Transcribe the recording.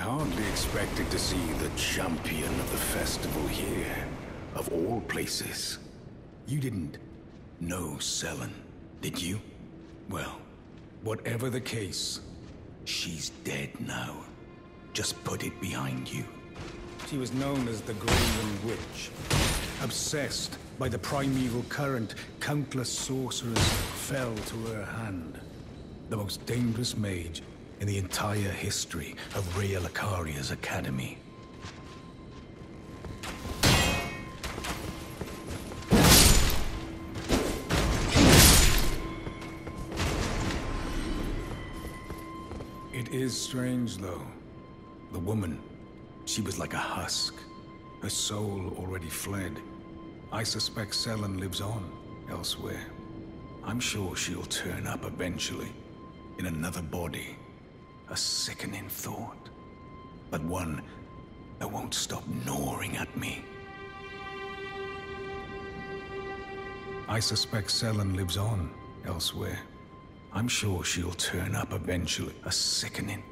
hardly expected to see the champion of the festival here, of all places. You didn't know Sellen, did you? Well, whatever the case, she's dead now. Just put it behind you. She was known as the Graven Witch. Obsessed by the primeval current, countless sorcerers fell to her hand. The most dangerous mage in the entire history of Raya Lucaria's academy. It is strange, though. The woman, she was like a husk. Her soul already fled. I suspect Sellen lives on, elsewhere. I'm sure she'll turn up eventually, in another body. A sickening thought. But one that won't stop gnawing at me. I suspect Sellen lives on, elsewhere. I'm sure she'll turn up eventually. A sickening